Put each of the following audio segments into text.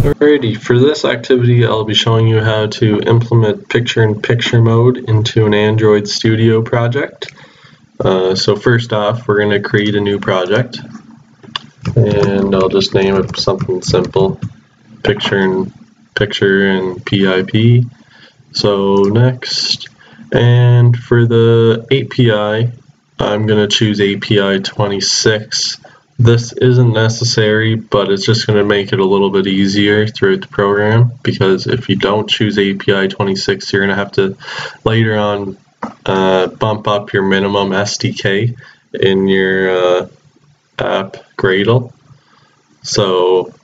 Alrighty, for this activity I'll be showing you how to implement picture-in-picture mode into an Android Studio project. Uh, so first off we're going to create a new project and I'll just name it something simple, picture and picture and PIP. So next, and for the API I'm going to choose API 26 this isn't necessary, but it's just going to make it a little bit easier throughout the program because if you don't choose API 26, you're going to have to later on uh, bump up your minimum SDK in your uh, app Gradle. So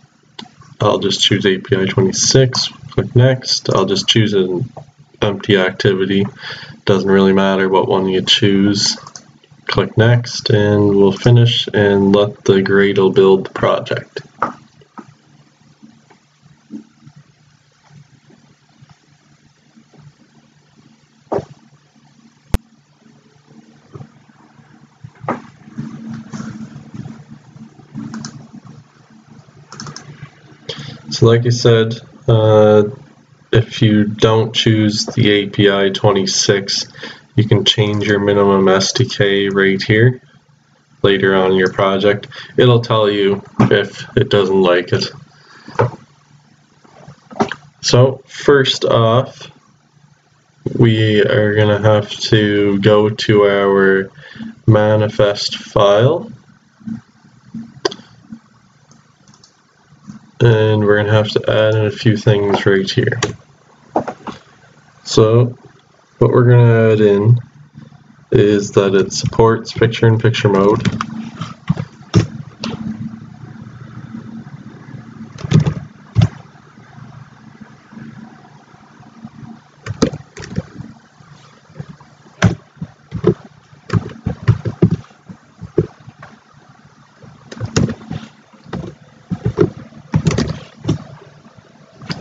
I'll just choose API 26, click next. I'll just choose an empty activity. Doesn't really matter what one you choose click next and we'll finish and let the Gradle build the project. So like I said, uh, if you don't choose the API 26, you can change your minimum SDK right here later on in your project. It'll tell you if it doesn't like it. So first off, we are going to have to go to our manifest file and we're going to have to add in a few things right here. So what we're going to add in is that it supports picture-in-picture mode.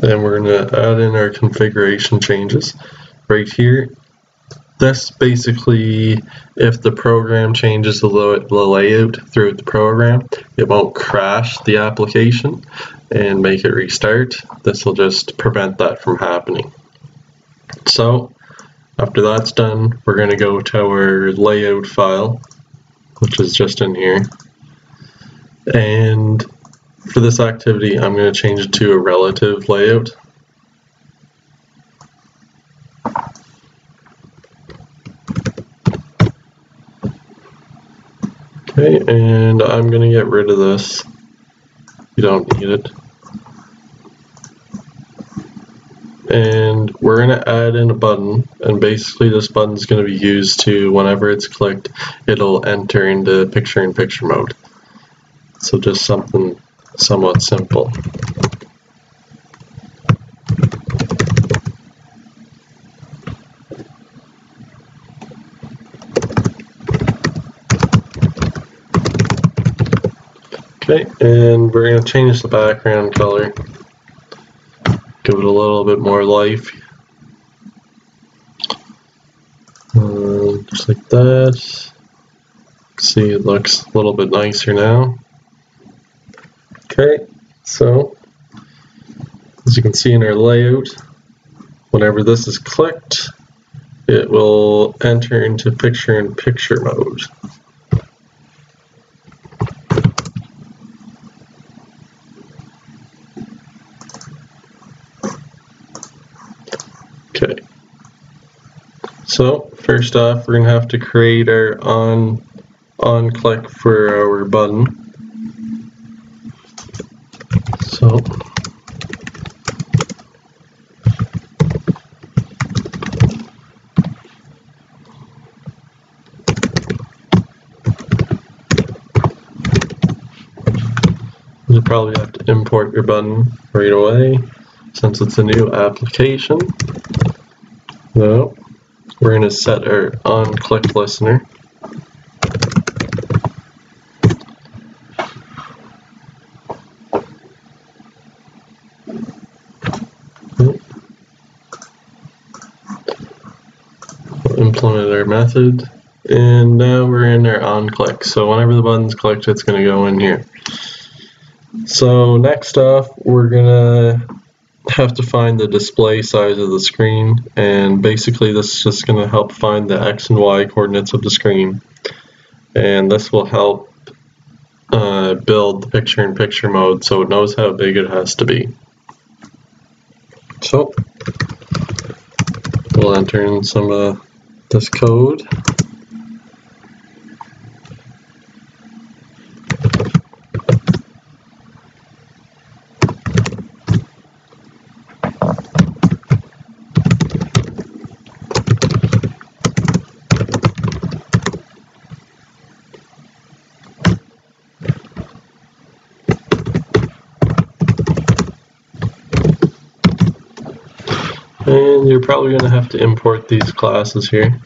And we're going to add in our configuration changes right here. This basically, if the program changes the layout throughout the program, it won't crash the application and make it restart. This will just prevent that from happening. So after that's done, we're going to go to our layout file, which is just in here. And for this activity, I'm going to change it to a relative layout. Okay, and I'm going to get rid of this. You don't need it. And we're going to add in a button, and basically this button is going to be used to, whenever it's clicked, it'll enter into picture-in-picture -picture mode. So just something somewhat simple. Okay, and we're going to change the background color. Give it a little bit more life. Uh, just like that. See, it looks a little bit nicer now. Okay, so as you can see in our layout, whenever this is clicked, it will enter into picture-in-picture -picture mode. Okay. So first off, we're gonna have to create our on on click for our button. So you probably have to import your button right away since it's a new application. So we're going to set our on click listener. We'll implement our method and now we're in our on click so whenever the button's clicked it's going to go in here So next off, we're gonna have to find the display size of the screen, and basically this is just gonna help find the X and Y coordinates of the screen. And this will help uh, build the picture-in-picture mode so it knows how big it has to be. So, we'll enter in some of this code. And you're probably going to have to import these classes here.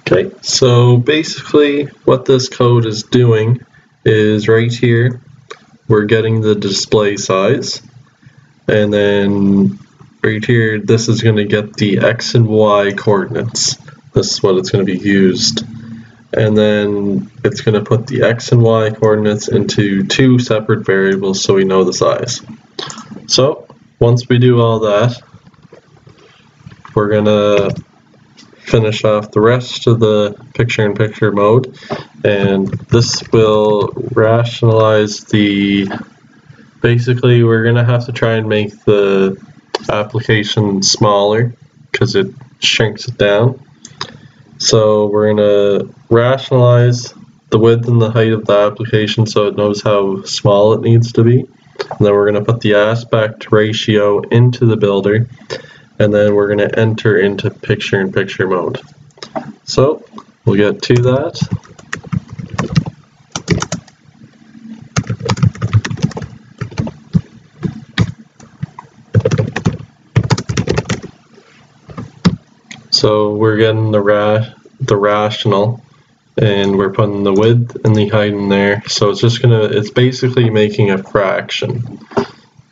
Okay, so basically what this code is doing is right here we're getting the display size. And then right here this is going to get the x and y coordinates. This is what it's going to be used. And then it's going to put the x and y coordinates into two separate variables so we know the size. So once we do all that we're going to finish off the rest of the picture-in-picture mode. And this will rationalize the basically we're gonna have to try and make the application smaller because it shrinks it down. So we're gonna rationalize the width and the height of the application so it knows how small it needs to be. And then we're going to put the aspect ratio into the builder and then we're going to enter into picture-in-picture mode. So we'll get to that. So we're getting the ra the rational and we're putting the width and the height in there. So it's just gonna it's basically making a fraction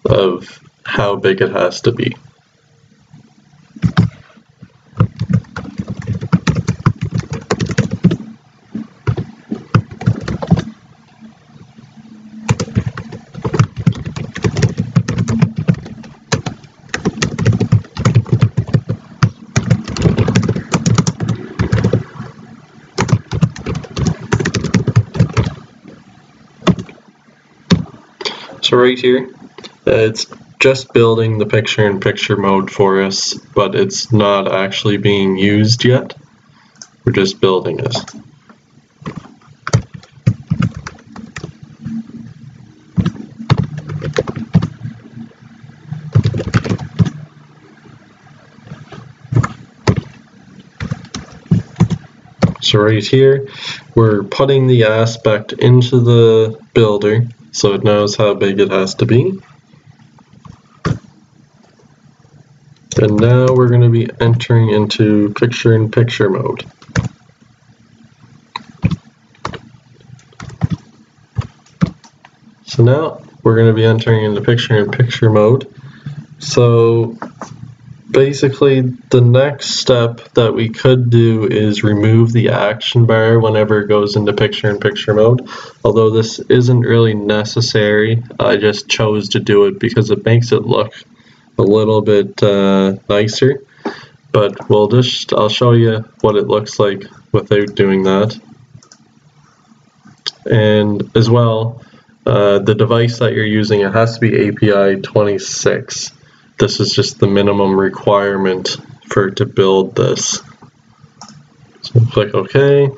of how big it has to be. So right here, it's just building the picture-in-picture mode for us, but it's not actually being used yet. We're just building it. So right here, we're putting the aspect into the builder so it knows how big it has to be. And now we're going to be entering into picture-in-picture -picture mode. So now we're going to be entering into picture-in-picture -picture mode. So basically the next step that we could do is remove the action bar whenever it goes into picture-in-picture mode. Although this isn't really necessary, I just chose to do it because it makes it look a little bit uh, nicer. But we'll just, I'll show you what it looks like without doing that. And as well, uh, the device that you're using, it has to be API 26 this is just the minimum requirement for it to build this. So click OK.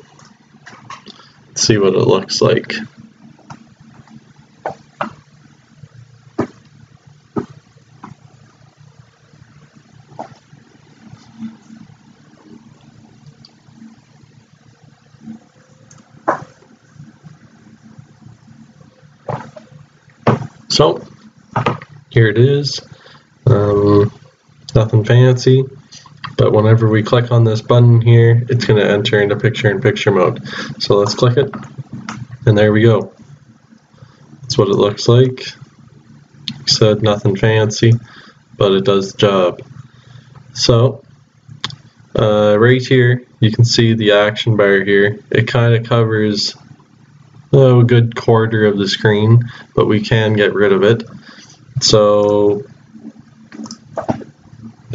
See what it looks like. So here it is. Um, nothing fancy, but whenever we click on this button here, it's going to enter into picture-in-picture mode. So let's click it, and there we go. That's what it looks like. Like said, nothing fancy, but it does the job. So, uh, right here, you can see the action bar here. It kind of covers oh, a good quarter of the screen, but we can get rid of it. So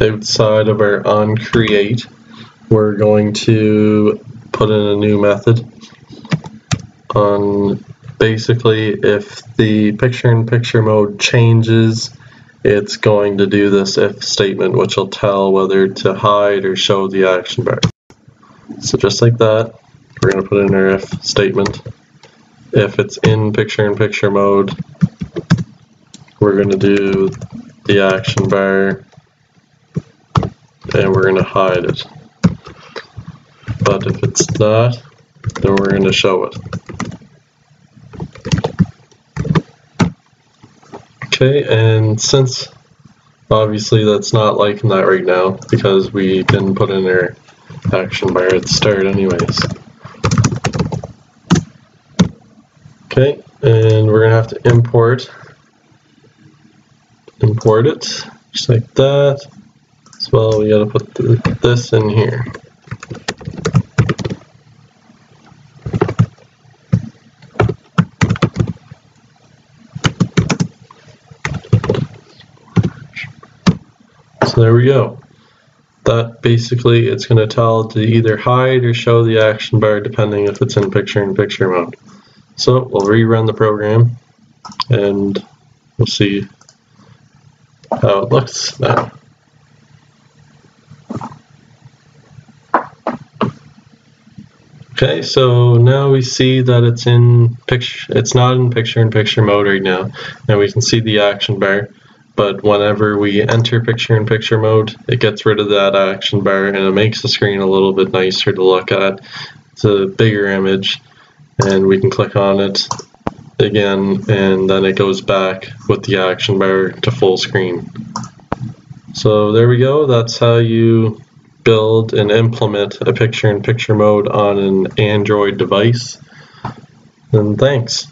outside of our on create, we're going to put in a new method on basically if the picture in picture mode changes it's going to do this if statement which will tell whether to hide or show the action bar. So just like that we're going to put in our if statement. If it's in picture in picture mode we're going to do the action bar and we're going to hide it. But if it's not, then we're going to show it. Okay, and since obviously that's not liking that right now because we didn't put in our action bar at the start anyways. Okay, and we're going to have to import import it just like that. Well, we got to put this in here. So there we go. That basically it's going to tell to either hide or show the action bar depending if it's in picture-in-picture -picture mode. So we'll rerun the program and we'll see how it looks now. Okay, so now we see that it's in picture, it's not in picture-in-picture -picture mode right now, and we can see the action bar, but whenever we enter picture-in-picture -picture mode, it gets rid of that action bar and it makes the screen a little bit nicer to look at. It's a bigger image, and we can click on it again, and then it goes back with the action bar to full screen. So there we go, that's how you build and implement a picture-in-picture -picture mode on an Android device. And thanks.